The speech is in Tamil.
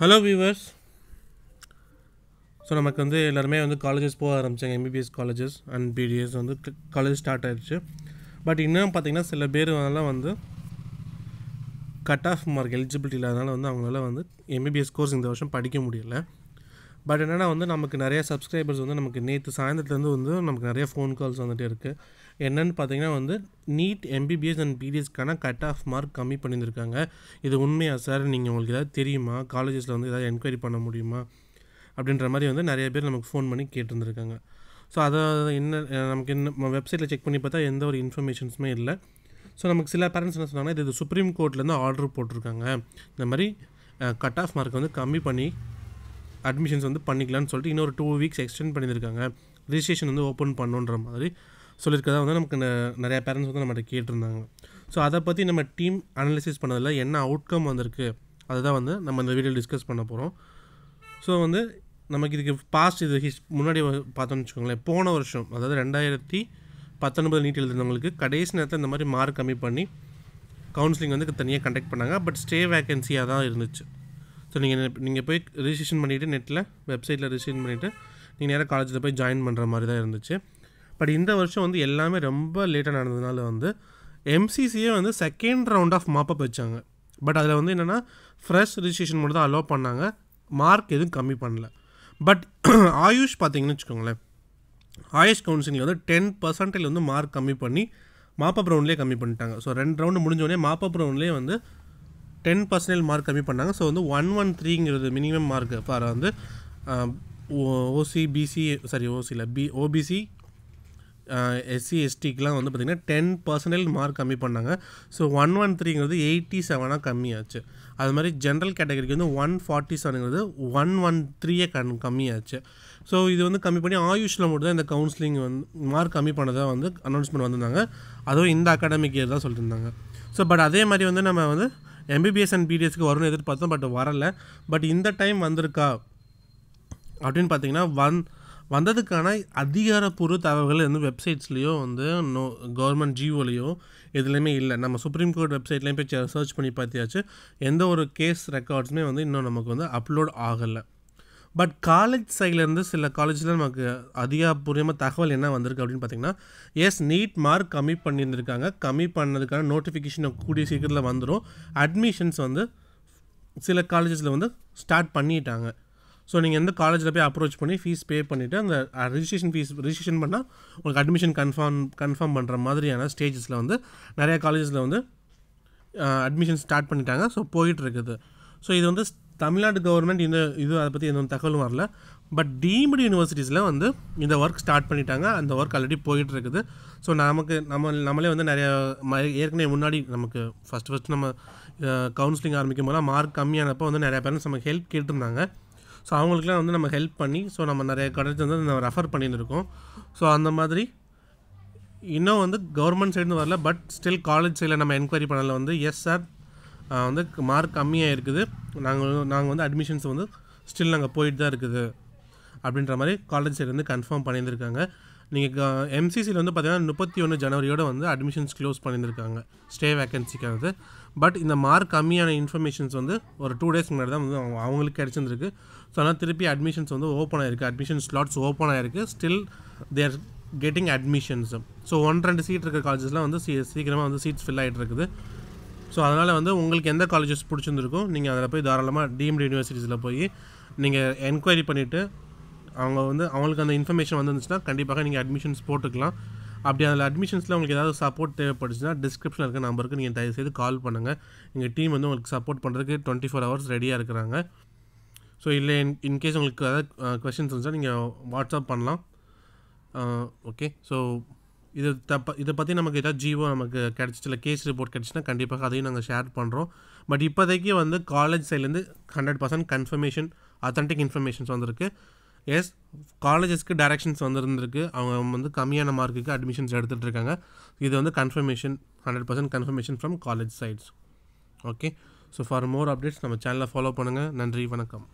ஹலோ வியூவர்ஸ் ஸோ நமக்கு வந்து எல்லாருமே வந்து காலேஜஸ் போக ஆரம்பித்தாங்க எம்பிபிஎஸ் காலேஜஸ் அண்ட் பிடிஎஸ் வந்து காலேஜ் ஸ்டார்ட் ஆயிடுச்சு பட் இன்னும் பார்த்தீங்கன்னா சில பேர் அதெல்லாம் வந்து கட் ஆஃப் மார்க் எலிஜிபிலிட்டி இல்லாதனால வந்து அவங்களால வந்து எம்பிபிஎஸ் கோர்ஸ் இந்த வருஷம் படிக்க முடியல. பட் என்னென்னா வந்து நமக்கு நிறைய சப்ஸ்கிரைபர்ஸ் வந்து நமக்கு நேற்று சாயந்தரத்துலேருந்து வந்து நமக்கு நிறைய ஃபோன் கால்ஸ் வந்துகிட்டே இருக்குது என்னன்னு பார்த்தீங்கன்னா வந்து நீட் எம்பிபிஎஸ் அண்ட் பிடிஎஸ்க்கான கட் ஆஃப் மார்க் கம்மி பண்ணியிருக்காங்க இது உண்மையாக சார் நீங்கள் உங்களுக்கு ஏதாவது தெரியுமா? காலேஜஸில் வந்து ஏதாவது என்கொயரி பண்ண முடியுமா? அப்படின்ற மாதிரி வந்து நிறைய பேர் நமக்கு ஃபோன் பண்ணி கேட்டிருந்துருக்காங்க. ஸோ அதை என்ன நமக்கு என்ன வெப்சைட்டில் செக் பண்ணி பார்த்தா எந்த ஒரு இன்ஃபர்மேஷன்ஸுமே இல்லை. ஸோ நமக்கு சில பேரண்ட்ஸ் என்ன சொன்னாங்கன்னா இது சுப்ரீம் கோர்ட்லேருந்து ஆர்டர் போட்டிருக்காங்க. இந்த மாதிரி கட் ஆஃப் மார்க் வந்து கம்மி பண்ணி அட்மிஷன்ஸ் வந்து பண்ணிக்கலாம்னு சொல்லிட்டு இன்னொரு டூ வீக்ஸ் எக்ஸ்டெண்ட் பண்ணியிருக்காங்க. ரிஜிஸ்ட்ரேஷன் வந்து ஓப்பன் பண்ணுன்ற மாதிரி. சொல்லியிருக்கதா வந்து நமக்கு ந- பேரண்ட்ஸ் வந்து நம்மகிட்ட கேட்டிருந்தாங்க. ஸோ அதை பற்றி நம்ம டீம் அனலிசிஸ் பண்ணதில் என்ன அவுட்கம் வந்திருக்கு அதை தான் வந்து நம்ம இந்த வீடியோ டிஸ்கஸ் பண்ண போகிறோம் ஸோ வந்து நமக்கு இதுக்கு பாஸ்ட் இது ஹிஸ் முன்னாடி வ- பார்த்தோம்னு வச்சுக்கோங்களேன் போன வருஷம் அதாவது ரெண்டாயிரத்தி பத்தொன்பது நீட் எழுதுனவங்களுக்கு கடைசி நேரத்தில் இந்த மாதிரி மார்க் கம்மி பண்ணி கவுன்சிலிங் வந்து தனியாக கண்டக்ட் பண்ணாங்க. பட் ஸ்டே வேகன்சியாக தான் இருந்துச்சு. ஸோ நீங்கள் நீங்கள் போய் ரிஜிஸ்ட்ரேஷன் பண்ணிவிட்டு நெட்டில் வெப்சைட்டில் ரிஜிஸ்ட்ரேஷன் பண்ணிவிட்டு நீங்கள் நேராக காலேஜில் போய் ஜாயின் பண்ணுற மாதிரி தான் இருந்துச்சு. பட் இந்த வருஷம் வந்து எல்லாமே ரொம்ப லேட்டாக நடந்ததுனால வந்து எம்சிசியே வந்து second round of mop up வச்சாங்க. பட் அதில் வந்து என்னென்னா ஃப்ரெஷ் ரிஜிஸ்ட்ரேஷன் மட்டும் தான் அலோவ் பண்ணாங்க. மார்க் எதுவும் கம்மி பண்ணல. பட் ஆயுஷ் பார்த்தீங்கன்னு வச்சுக்கோங்களேன். ஆயுஷ் கவுன்சிலிங் வந்து டென் பர்சன்டேஜ் வந்து மார்க் கம்மி பண்ணி மாப்பப் ரவுண்ட்லேயே கம்மி பண்ணிட்டாங்க. ஸோ ரெண்டு ரவுண்டு முடிஞ்சோடனே மாப்பப் ரவுண்ட்லேயே வந்து டென் பர்சன்டேஜ் மார்க் கம்மி பண்ணாங்க. ஸோ வந்து ஒன் ஒன் த்ரீங்கிறது மினிமம் மார்க் ஃபார் வந்து ஓசி பிசி சாரி ஓசியில் பி ஓபிசி எஸ்சி எஸ்டிக்கெலாம் வந்து பார்த்திங்கன்னா டென் பர்சன்டேஜ் மார்க் கம்மி பண்ணாங்க. ஸோ ஒன் ஒன் த்ரீங்கிறது எயிட்டி செவனாக கம்மியாச்சு. அது மாதிரி ஜென்ரல் கேட்டகரிக்கு வந்து ஒன் ஃபார்ட்டி செவனுங்கிறது ஒன் ஒன் த்ரீயே கண் கம்மியாச்சு. ஸோ இது வந்து கம்மி பண்ணி ஆயுஷில் மட்டும் தான் இந்த கவுன்சிலிங் வந்து மார்க் கம்மி பண்ணதாக வந்து அனௌன்ஸ்மெண்ட் வந்திருந்தாங்க. அதுவும் இந்த அகாடமிக் இயர் தான் சொல்லியிருந்தாங்க ஸோ பட் அதே மாதிரி வந்து நம்ம வந்து எம்பிபிஎஸ் அண்ட் பிடிஎஸ்க்கு வரும்னு எதிர்பார்த்தோம் பட் வரல. பட் இந்த டைம் வந்திருக்கா? அப்படின்னு பார்த்தீங்கன்னா ஒன் வந்ததுக்கான அதிகாரப்பூர்வ தகவல்கள் வந்து வெப்சைட்ஸ்லேயோ வந்து நோ கவர்மெண்ட் ஜிஓலையோ எதுலேயுமே இல்லை. நம்ம சுப்ரீம் கோர்ட் வெப்சைட்லேயும் போய் சர்ச் பண்ணி பார்த்தியாச்சு. எந்த ஒரு கேஸ் ரெக்கார்ட்ஸுமே வந்து இன்னும் நமக்கு வந்து அப்லோட் ஆகலை. பட் காலேஜ் சைட்லேருந்து சில காலேஜில் நமக்கு அதிகாரப்பூர்வமாக தகவல் என்ன வந்திருக்கு அப்படின்னு பார்த்தீங்கன்னா எஸ் நீட் மார்க் கம்மி பண்ணியிருந்திருக்காங்க. கம்மி பண்ணதுக்கான நோட்டிஃபிகேஷன் கூடிய சீக்கிரத்தில் வந்துடும் அட்மிஷன்ஸ் வந்து சில காலேஜஸில் வந்து ஸ்டார்ட் பண்ணிட்டாங்க. ஸோ நீங்கள் எந்த காலேஜில் போய் அப்ரோச் பண்ணி ஃபீஸ் பே பண்ணிவிட்டு அந்த ரிஜிஸ்ட்ரேஷன் ஃபீஸ் ரிஜிஸ்ட்ரேஷன் பண்ணால் உங்களுக்கு அட்மிஷன் கன்ஃபார்ம் கன்ஃபார்ம் பண்ணுற மாதிரியான ஸ்டேஜஸில் வந்து நிறைய காலேஜஸில் வந்து அட்மிஷன் ஸ்டார்ட் பண்ணிட்டாங்க. ஸோ போயிட்டு இருக்குது ஸோ இது வந்து தமிழ்நாடு கவர்மெண்ட் இந்த இது அதை பற்றி எந்த தகவலும் வரல. பட் டீம்டு யூனிவர்சிட்டிஸில் வந்து இந்த ஒர்க் ஸ்டார்ட் பண்ணிட்டாங்க. அந்த ஒர்க் ஆல்ரெடி போயிட்டு இருக்குது ஸோ நமக்கு நம்ம நம்மளே வந்து நிறைய ம- ஏற்கனவே முன்னாடி நமக்கு ஃபஸ்ட்டு ஃபஸ்ட்டு நம்ம கவுன்சிலிங் ஆரம்பிக்கும் போதெல்லாம் மார்க் கம்மியானப்போ வந்து நிறைய பேரண்ட்ஸ் நமக்கு ஹெல்ப் கேட்டிருந்தாங்க. ஸோ அவங்களுக்குலாம் வந்து நம்ம ஹெல்ப் பண்ணி ஸோ நம்ம நிறைய காலேஜ் வந்து நம்ம ரெஃபர் பண்ணியிருக்கோம் ஸோ அந்த மாதிரி இன்னும் வந்து கவர்மெண்ட் சைடு வரல பட் ஸ்டில் காலேஜ் சைடில் நம்ம என்கொயரி பண்ணல வந்து எஸ் சார் வந்து மார்க் கம்மியாக இருக்குது நாங்கள் நாங்கள் வந்து அட்மிஷன்ஸ் வந்து ஸ்டில் நாங்கள் போயிட்டு தான் இருக்குது. அப்படின்ற மாதிரி காலேஜ் சைடு வந்து கன்ஃபார்ம் பண்ணியிருந்திருக்காங்க. நீங்கள் எம்சிசியில் வந்து பார்த்தீங்கன்னா முப்பத்தி ஒன்று ஜனவரியோடு வந்து அட்மிஷன்ஸ் க்ளோஸ் பண்ணியிருக்காங்க ஸ்டே வேக்கன்சிக்கானது பட் இந்த மார்க் கம்மியான இன்ஃபர்மேஷன்ஸ் வந்து ஒரு டூ டேஸ் முன்னாடி தான் வந்து அவங்க- அவங்களுக்கு கிடச்சிருந்துருக்கு. ஸோ அதனால் திருப்பி அட்மிஷன்ஸ் வந்து ஓப்பன் ஆயிருக்கு. அட்மிஷன் ஸ்லாட்ஸ் ஓப்பன் ஆயிருக்கு. Still there getting admissions so one ரெண்டு சீட் இருக்கிற காலேஜஸ்லாம் வந்து சீ சீக்கிரமாக வந்து சீட்ஸ் ஃபில் ஆகிட்டு இருக்குது. ஸோ அதனால் வந்து உங்களுக்கு எந்த காலேஜஸ் பிடிச்சிருந்துருக்கோ நீங்கள் அதில் போய் தாராளமாக டீம்டு யூனிவர்சிட்டிஸில் போய் நீங்கள் என்கொயரி பண்ணிவிட்டு அவங்க வந்து அவங்களுக்கு அந்த இன்ஃபர்மேஷன் வந்துருந்துச்சுன்னா கண்டிப்பாக நீங்கள் அட்மிஷன்ஸ் போட்டுக்கலாம். அப்படி அதில் அட்மிஷன்ஸில் உங்களுக்கு ஏதாவது சப்போர்ட் தேவைப்படுச்சுன்னா டிஸ்கிரிப்ஷனில் இருக்க நம்பருக்கு நீங்கள் தயவுசெய்து கால் பண்ணுங்கள் எங்கள் டீம் வந்து உங்களுக்கு சப்போர்ட் பண்ணுறதுக்கு டுவெண்ட்டி ஃபோர் ஹவர்ஸ் ரெடியாக இருக்கிறாங்க. ஸோ இல்லை இன் இன்கேஸ் உங்களுக்கு ஏதாவது கொஷின்ஸ் இருந்துச்சுன்னா நீங்கள் வாட்ஸ்அப் பண்ணலாம். ஓகே ஸோ இது தப்ப இதை பற்றி நமக்கு ஏதாவது ஜீவோ நமக்கு கிடச்சிச்சு இல்லை கேஸ் ரிப்போர்ட் கிடச்சின்னா கண்டிப்பாக அதையும் நாங்கள் ஷேர் பண்ணுறோம் பட் இப்போதைக்கு வந்து காலேஜ் சைட்லேருந்து hundred percent confirmation authentic informations வந்திருக்கு. எஸ் காலேஜஸ்க்கு டைரக்ஷன்ஸ் வந்துருந்துருக்கு. அவங்க வந்து கம்மியான மார்க்குக்கு அட்மிஷன்ஸ் எடுத்துகிட்டு இருக்காங்க. இது வந்து confirmation hundred percent confirmation from college sides okay so for more updates நம்ம சேனலை ஃபாலோ பண்ணுங்கள் நன்றி வணக்கம்.